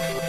Oh.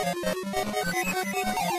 ハハハハ!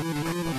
Thank